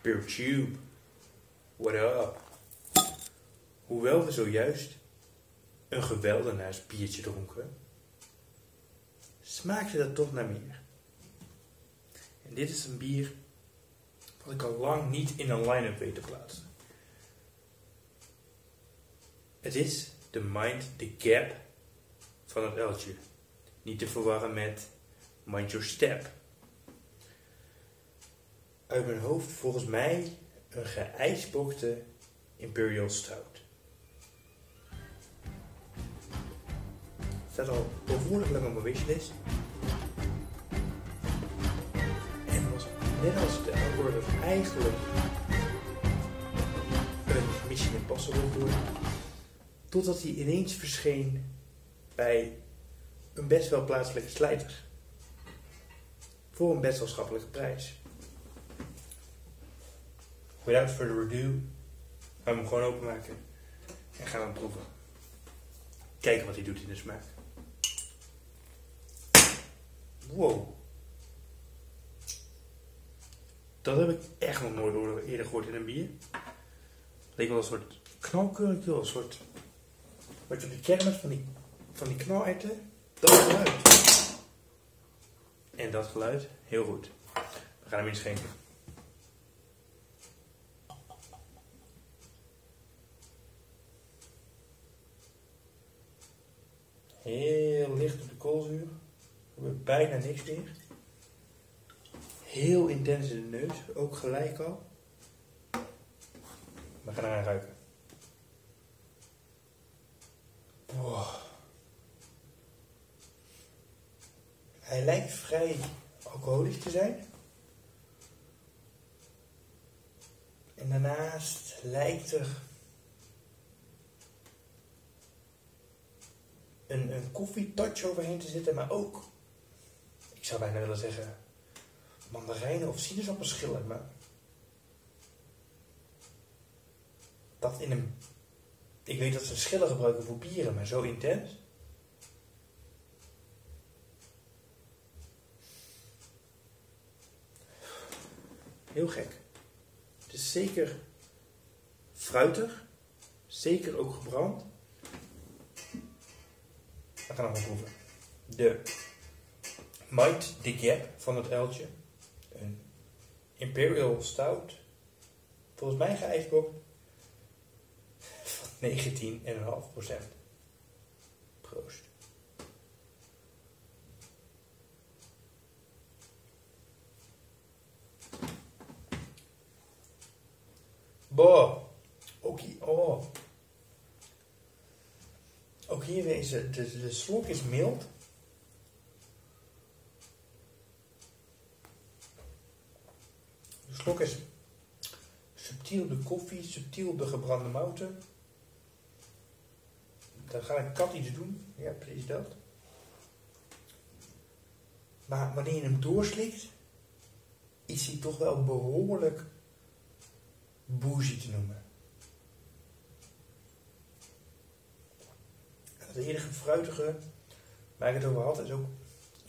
Pure Tube. What up? Hoewel we zojuist een geweldenaars biertje dronken, smaakte dat toch naar meer. En dit is een bier wat ik al lang niet in een line-up weet te plaatsen. Het is de Mind the Gap van het uiltje. Niet te verwarren met Mind Your Step. Uit mijn hoofd volgens mij een geijsbokte Imperial Stout. Staat al behoorlijk lang op mijn wishlist. En was net als de dat eigenlijk een Mission Impossible voor. Totdat hij ineens verscheen bij een best wel plaatselijke slijter. Voor een best wel schappelijke prijs. Without further ado, gaan we hem gewoon openmaken en gaan hem proeven. Kijken wat hij doet in de smaak. Wow. Dat heb ik echt nog nooit eerder gehoord in een bier. Leek wel een soort knalkurkje, een soort... Wat je de kermis van die, van die knalerten. Dat geluid. En dat geluid, heel goed. We gaan hem inschenken. Heel licht op de koolzuur. We hebben bijna niks meer. Heel intens in de neus, ook gelijk al. We gaan eraan ruiken. Hij lijkt vrij alcoholisch te zijn. En daarnaast lijkt er een, een koffietouch overheen te zitten, maar ook, ik zou bijna willen zeggen, mandarijnen of sinaasappelschillen, maar dat in een, ik weet dat ze schillen gebruiken voor bieren, maar zo intens. Heel gek. Het is zeker fruitig, zeker ook gebrand. We gaan hem proeven. De Might the Gap van het uiltje. Een Imperial Stout. Volgens mij geijsbokt van 19,5%. Proost. Boah. Ook hier, oh. De, de, slok is mild. De slok is subtiel de koffie, subtiel de gebrande mouten. Dan ga ik kat iets doen. Ja, precies dat. Maar wanneer je hem doorslikt, is hij toch wel behoorlijk bougie te noemen. Het enige fruitige waar ik het over had is ook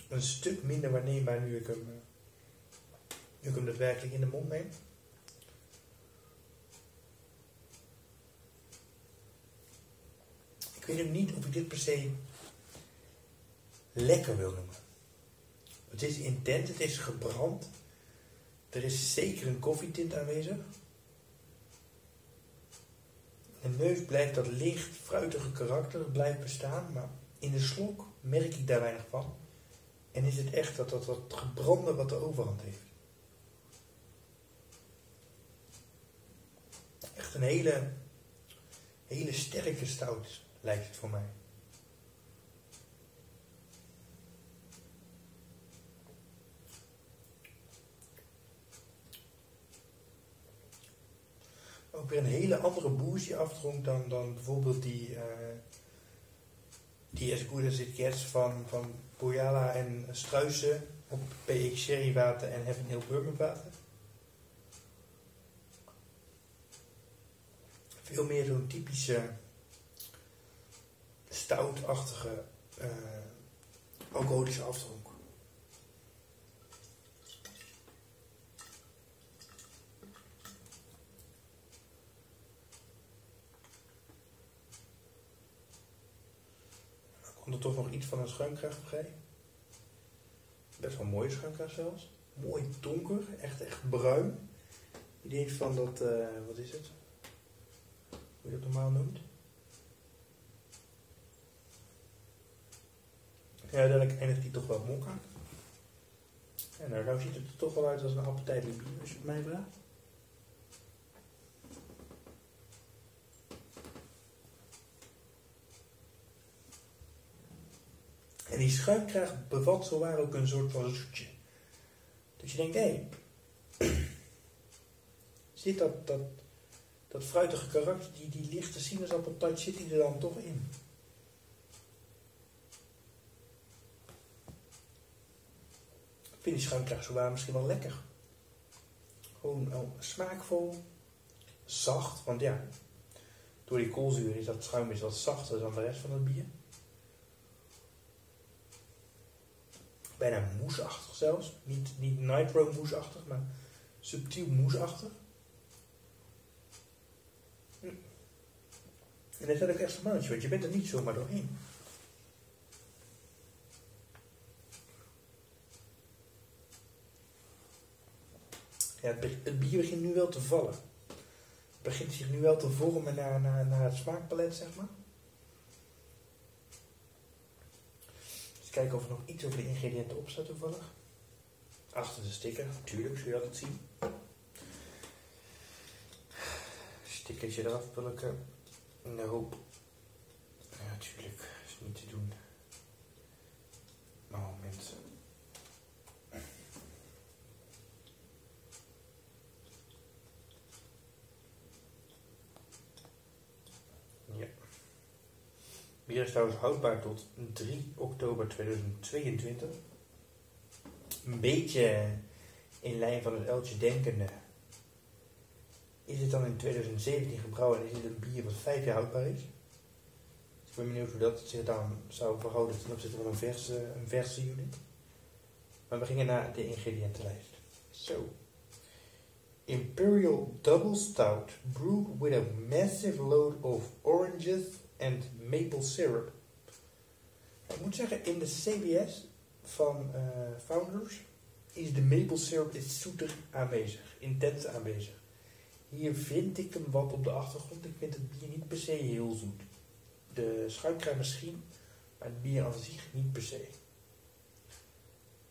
een stuk minder waarneembaar nu ik hem, eh, nu ik hem daadwerkelijk in de mond neem. Ik weet hem niet of ik dit per se lekker wil noemen. Het is intens, het is gebrand. Er is zeker een koffietint aanwezig. De neus blijft dat licht, fruitige karakter blijft bestaan, maar in de slok merk ik daar weinig van. En is het echt dat dat, dat gebrande wat de overhand heeft. Echt een hele, hele sterke stout lijkt het voor mij. Ook weer een hele andere boozy afdronk dan, dan bijvoorbeeld die, uh, die As Good As It Gets van, van Boyala en Struisen op PX Sherrywater en Heaven Hill Bourbon water. Veel meer zo'n typische stoutachtige alcoholische afdronk. Er toch nog iets van een schuimkracht vrij. Best wel mooie schuimkracht zelfs. Mooi donker, echt, echt bruin. Denkt van dat, eh, wat is het? Hoe je dat normaal noemt. Ja, uiteindelijk eindigt die toch wel mokka. En nou, nou ziet het er toch wel uit als een appetijtelijk als je het mij vraagt. En die schuimkraag bevat zowaar ook een soort van zoetje. Dus je denkt, hé, zit dat, dat, dat fruitige karakter, die, die lichte sinaasappeltouch, zit die er dan toch in? Ik vind die schuimkraag zowaar misschien wel lekker. Gewoon oh, smaakvol, zacht, want ja, door die koolzuur is dat schuim is wat zachter dan de rest van het bier. Bijna moesachtig zelfs. Niet, niet nitro moesachtig, maar subtiel moesachtig. Hm. En dat is ook echt een want je bent er niet zomaar doorheen. Ja, het, bier begint nu wel te vallen. Het begint zich nu wel te vormen naar, naar, naar het smaakpalet, zeg maar. Kijken of er nog iets over de ingrediënten op staat toevallig. Achter de sticker, natuurlijk, zul je altijd zien. Stickertje eraf de hoop. Ja, natuurlijk, is niet te doen. Bier is trouwens houdbaar tot 3 oktober 2022. Een beetje in lijn van het uiltje denkende. Is het dan in 2017 gebrouwen en is het een bier wat 5 jaar houdbaar is? Dus ik ben benieuwd hoe dat zich dan zou verhouden ten opzichte van een verse, een verse unit. Maar we gingen naar de ingrediëntenlijst. Zo. Imperial Double Stout brewed with a massive load of oranges, en maple syrup. Ik moet zeggen, in de CBS van uh, Founders is de maple syrup is zoeter aanwezig, intens aanwezig. Hier vind ik hem wat op de achtergrond. Ik vind het bier niet per se heel zoet. De schuimkraag misschien, maar het bier aan zich niet per se.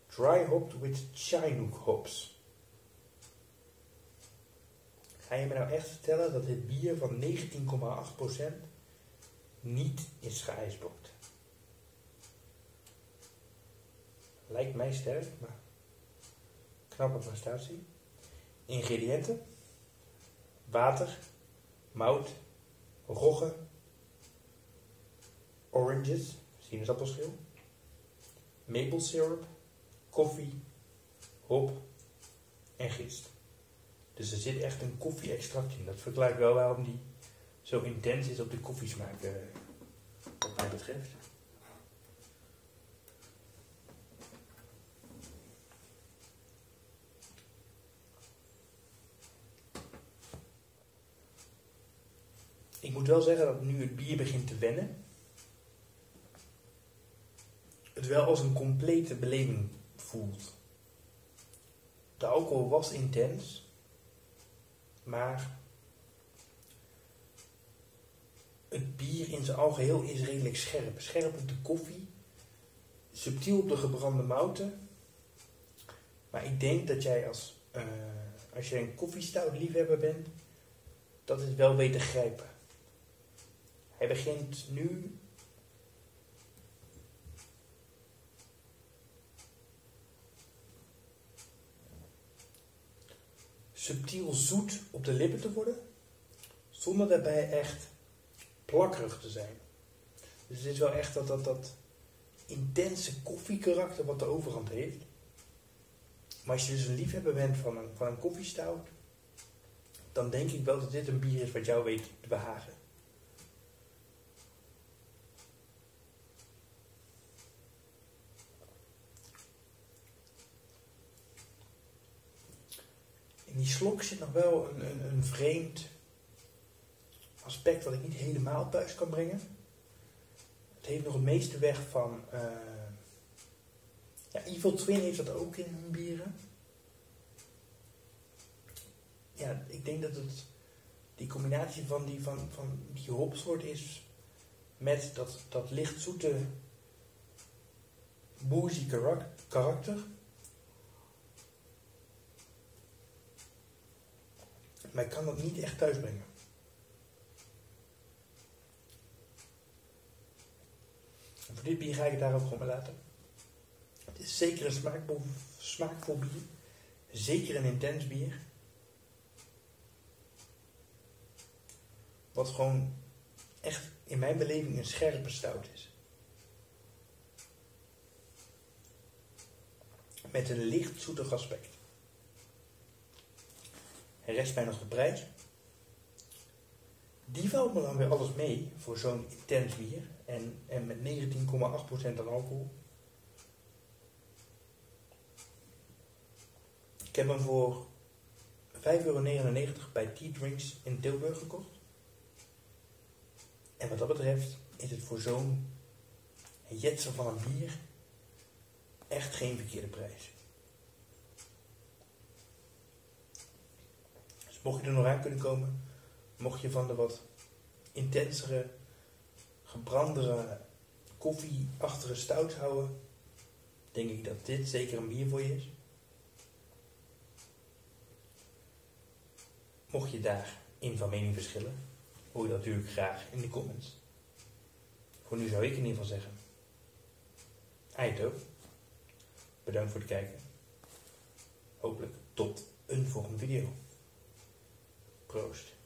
Dry hopped with Chinook hops. Ga je me nou echt vertellen dat dit bier van 19,8% niet is geijsbokt. Lijkt mij sterk, maar knappe prestatie. Ingrediënten: water, mout, rogge, oranges, sinaasappelschil, maple syrup, koffie, hop en gist. Dus er zit echt een koffie-extract in. Dat verklaart wel waarom die zo intens is op de koffiesmaak, wat mij betreft. Ik moet wel zeggen dat nu het bier begint te wennen, het wel als een complete beleving voelt. De alcohol was intens, maar het bier in zijn algeheel is redelijk scherp. Scherp op de koffie, subtiel op de gebrande mouten. Maar ik denk dat jij als, uh, als je een koffiestout liefhebber bent, dat het wel weet te grijpen. Hij begint nu subtiel zoet op de lippen te worden, zonder daarbij echt plakkerig te zijn. Dus het is wel echt dat, dat, dat intense koffiekarakter wat de overhand heeft. Maar als je dus een liefhebber bent van een, van een koffiestout, dan denk ik wel dat dit een bier is wat jou weet te behagen. In die slok zit nog wel een, een, een vreemd aspect wat ik niet helemaal thuis kan brengen. Het heeft nog het meeste weg van. eh, ja, Evil Twin heeft dat ook in hun bieren. Ja, ik denk dat het die combinatie van die, van, van die hopsoort is met dat, dat licht zoete boozy karak- karakter. Maar ik kan dat niet echt thuisbrengen. En voor dit bier ga ik het daar ook gewoon laten. Het is zeker een smaakvol, bier. Zeker een intens bier. Wat gewoon echt in mijn beleving een scherpe stout is. Met een licht zoetig aspect. En rest mij nog de prijs. Die valt me dan weer alles mee voor zo'n intens bier. En, en met 19,8% aan alcohol. Ik heb hem voor 5,99 euro bij T-Drinks in Tilburg gekocht. En wat dat betreft is het voor zo'n jetser van een bier echt geen verkeerde prijs. Dus mocht je er nog aan kunnen komen, mocht je van de wat intensere, gebrandere, koffieachtige stout houden, denk ik dat dit zeker een bier voor je is. Mocht je daarin van mening verschillen, hoor je dat natuurlijk graag in de comments. Voor nu zou ik in ieder geval zeggen. Eito. Bedankt voor het kijken. Hopelijk tot een volgende video. Proost.